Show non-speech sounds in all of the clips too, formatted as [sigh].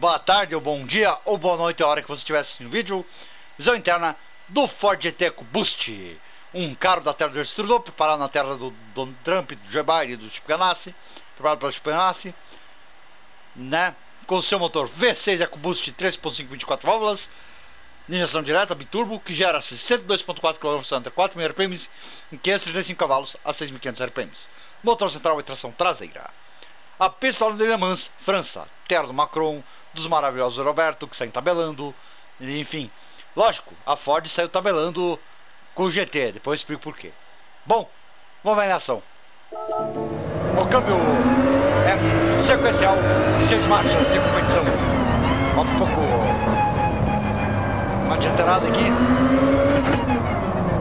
boa tarde, ou bom dia, ou boa noite, a hora que você estiver assistindo o vídeo. Visão interna do Ford GT Boost. Um carro da terra do Trudeau, preparado na terra do Donald Trump, do Joe Biden do Chip Ganassi. Preparado pelo Chip Ganassi. Né? Com seu motor V6 EcoBoost 3.5 24 válvulas. Injeção direta, biturbo, que gera 62.4 km a 4.000 RPM em 535 cavalos a 6.500 RPM. Motor central e tração traseira. A pistola de Le Mans, França, terra do Macron, dos maravilhosos Roberto, que saem tabelando, enfim. Lógico, a Ford saiu tabelando com o GT, depois eu explico por quê. Bom, vamos ver em ação. O câmbio é sequencial de seis marchas de competição. Falta um pouco uma adiantada aqui.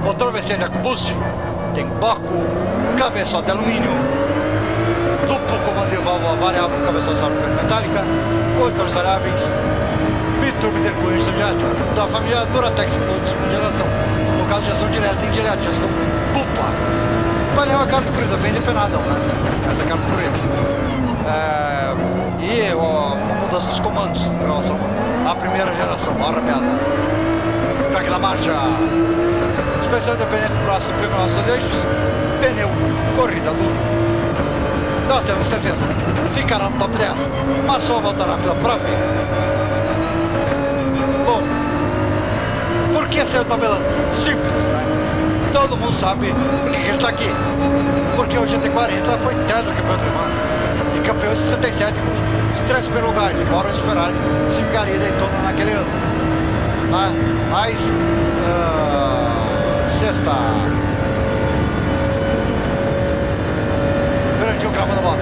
Motor V6 EcoBoost, tem bloco, cabeçote de alumínio, duplo comandevamo a variablu cabeção metálica, con cabeça aráveis, bitume de coerção tá de da família Duratex, de geração, então. no caso de ação direta e indireta, gestão dupla. Valeu é uma carta corrida, bem depenada, né? Essa carta corrida. É, e ó, a mudança dos comandos em relação à primeira geração, arrepiada. Pegue na marcha! Especial dependente do braço, primeiro nosso pneu, corrida dupla. 870 ficará no top 10, mas só voltará pela própria. Bom, por que ser tabelão? Simples todo mundo sabe por que está aqui. Porque o GT40 foi teto do campeonato alemão. E campeão em 67 com os três primeiros lugares, embora eles esperaram se ficaria todo naquele ano. Tá? Mas uh, sexta. Grandinho gravando a moto.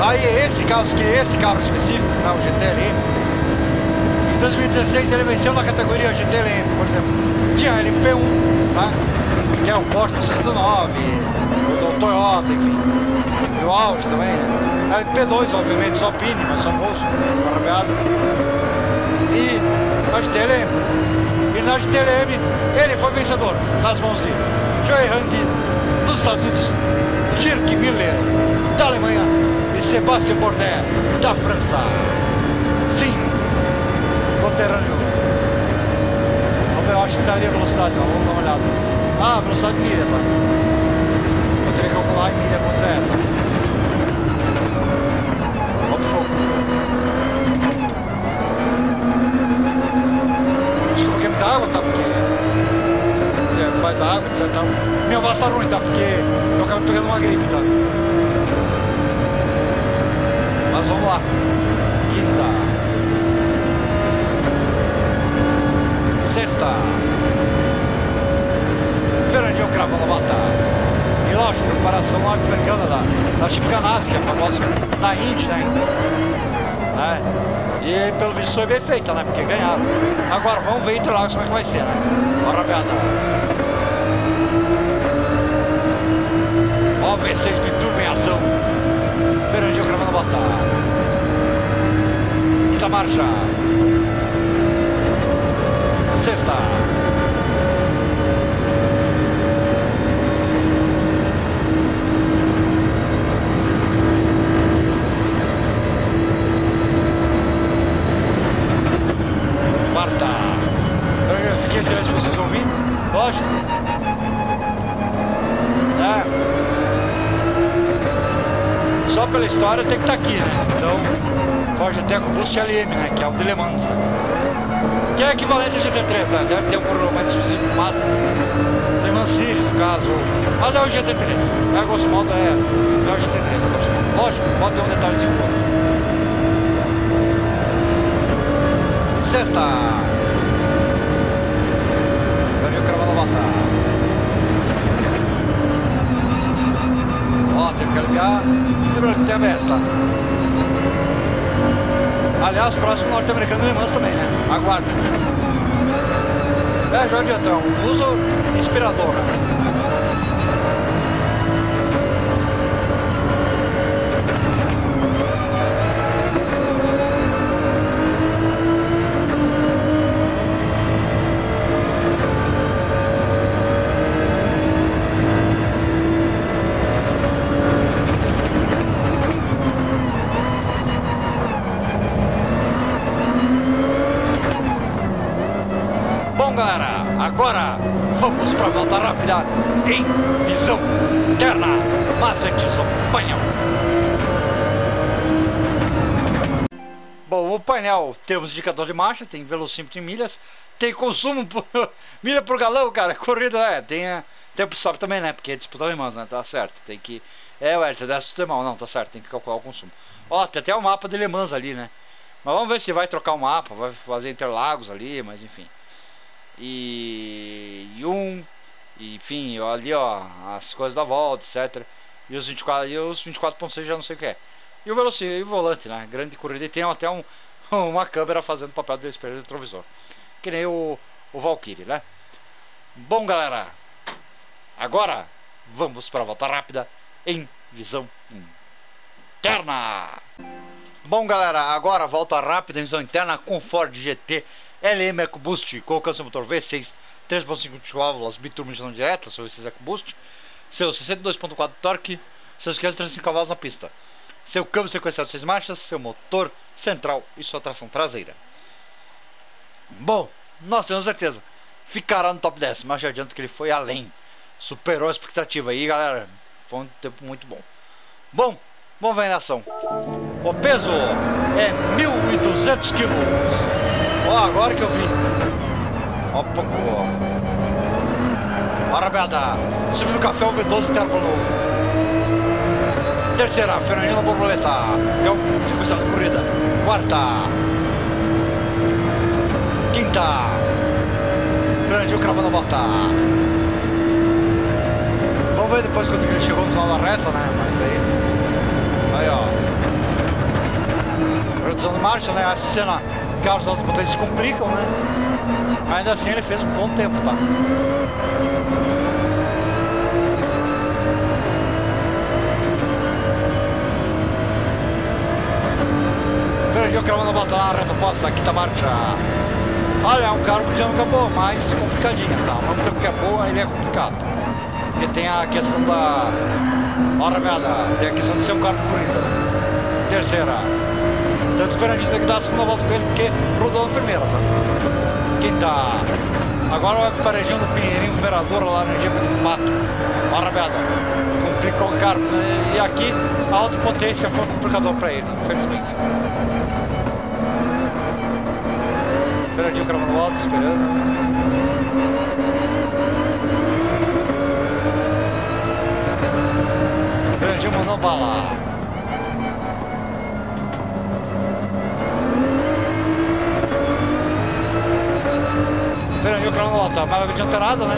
Aí esse carro, que esse carro específico, né, o GTLM, em 2016 ele venceu na categoria GTLM, por exemplo. Tinha LP1, né, que é o Porsche 69, o Toyota, enfim, e o Audi também. Né. LP2, obviamente, só Pini, mas só moço, arrabeado. E na GTLM. E na GTLM ele foi vencedor nas mãos de Joey Randy dos Estados Unidos, Dirk Miller da Alemanha e Sebastian Bourdais da França. Sim, conterrâneo. Eu acho que está ali a velocidade, vamos dar uma olhada. Ah, velocidade de milha, tá? Vou ter que calcular em milha quanto é essa. Vamos fogo. Acho que coloquei muita água, tá? Porque é, faz água, etc. Tá? Minha voz tá ruim, tá? Porque eu acabo pegando uma gripe, tá? Quinta. Sexta. Fernandinho cravando a mata. E lógico, preparação norte-americana da, da Ganassi, que é famosa na Índia, né? né? E pelo visto foi bem feita, né? Porque ganharam. Agora vamos ver lá como é que vai ser, né? Bora, rapaziada. Ó, V6 Biturbo em ação. Fernandinho cravando a bota. Quinta marcha. Sexta. Quarta. Silêncio se vocês ouvindo. Lógico. É. Só pela história tem que estar aqui, né? Então, Ford até com Boost LM, né? Que é o de Le Mans. Que é equivalente ao GT3, né? Deve ter um problema exclusivo mas Le Mans Series, no caso. Mas é o GT3. É, grosso modo, é, é o GT3. Lógico, pode ter um detalhezinho outro. Sexta. A. Ó, tem que ligar. Lembrando que tem a besta. Aliás, próximo norte-americano Le Mans também, né? Aguardo. É, Jorge Antrão, uso inspirador. Rápida em visão interna, mas antes o painel. Bom, o painel temos indicador de marcha, tem velocímetro em milhas, tem consumo por, [laughs] milha por galão, cara, corrida é, tem a tempo sobe também, né, porque é disputa alemãs, né, tá certo, tem que, é, o você desce mal, não, tá certo, tem que calcular o consumo. Ó, tem até o mapa de Le Mans ali, né, mas vamos ver se vai trocar o mapa, vai fazer Interlagos ali, mas enfim. E, um, enfim, ali ó, as coisas da volta, etc. E os 24, e os 24.6 já não sei o que é. E o velocímetro, e o volante, né? Grande corrida e tem até um, [laughs] uma câmera fazendo papel de espelho retrovisor. Que nem o, o Valkyrie, né? Bom, galera, agora vamos para a volta rápida em visão interna. Bom, galera, agora volta rápida visão interna com Ford GT LM EcoBoost com alcance motor V6 3.5 válvulas biturbo direta, seu V6 EcoBoost, seu 62.4 torque, seus 535 cavalos na pista, seu câmbio sequencial de 6 marchas, seu motor central e sua tração traseira. Bom, nós temos certeza, ficará no top 10, mas já adianto que ele foi além, superou a expectativa aí, galera. Foi um tempo muito bom. Bom, vamos ver em ação. O peso é 1.200 quilos. Ó, agora que eu vi. Ó, pouco. Bora, Beda. Subindo o café, o V12 intervalo. Terceira, Fernandinho Borboleta. É o sequência de corrida. Quarta. Quinta. Fernandinho cravando a bota. Vamos ver depois quando ele chegou no final da reta, né? Mas aí. Aí, ó. Redução de marcha, né? Essa cena carros automotoristas se complicam, né? Mas ainda assim ele fez um bom tempo, tá? Perdi o cravo na batalha, reta oposta, quinta marcha. Olha, é um carro que já não acabou, mais complicadinho, tá? Ao mesmo tempo que é boa, ele é complicado. Porque tem a questão da... Olha, merda, tem a questão de ser um carro de corrida. Terceira, Estamos esperando a gente que dar a segunda volta com ele, porque rodou na primeira, tá? Quinta. Agora vai pro parejão do Pinheirinho, no Egito do Mato. Uma rabiada. Complicou o carro. Né? E aqui a alta potência foi um complicador para ele, infelizmente. Esperadinho gravando volta, esperando. Cronota, mas adiantada, né?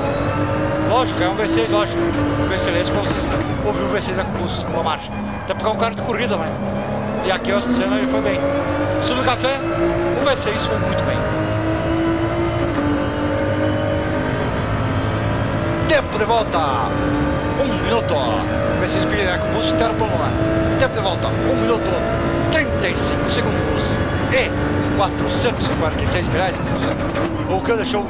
Lógico, é um V6, lógico. Um V6, se vocês ouviram o V6 é com, com uma marcha. Até porque é um cara de corrida, né? E aqui, ó, cena ele foi bem. O café, o V6 foi muito bem. Tempo de volta! Um minuto! V6 Pireco, pulso interno por lá. Tempo de volta, um minuto, 35 segundos e 446 reais. O que deixou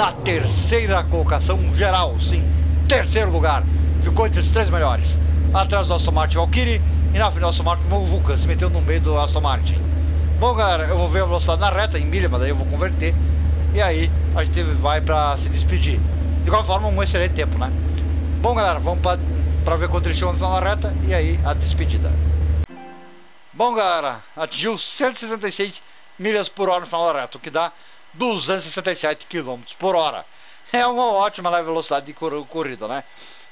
na terceira colocação geral, sim, terceiro lugar. Ficou entre os três melhores. Atrás do Aston Martin Valkyrie e na frente do Aston Martin Vulcan se meteu no meio do Aston Martin. Bom, galera, eu vou ver a velocidade na reta em milha, mas daí eu vou converter. E aí a gente vai pra se despedir. De qualquer forma, um excelente tempo, né? Bom, galera, vamos pra ver quanto ele chegou no final da reta e aí a despedida. Bom, galera, atingiu 166 milhas por hora no final da reta, o que dá 267 km por hora. É uma ótima velocidade de corrida, né?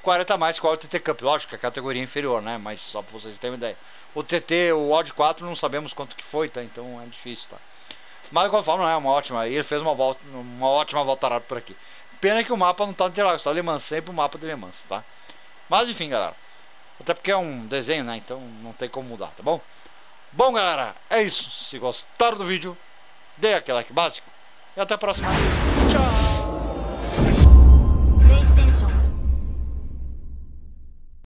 40 mais qual o TT Cup, lógico é a categoria inferior, né? Mas só para vocês terem uma ideia. O TT, o Odd 4, não sabemos quanto que foi, tá? Então é difícil, tá? Mas de qualquer forma, é uma ótima. Ele fez uma volta, uma ótima volta rápida por aqui. Pena que o mapa não tá no só Le Mans, sempre o mapa de Le tá? Mas enfim, galera. Até porque é um desenho, né? Então não tem como mudar, tá bom? Bom, galera, é isso. Se gostaram do vídeo, dê aquele like básico. Até a próxima.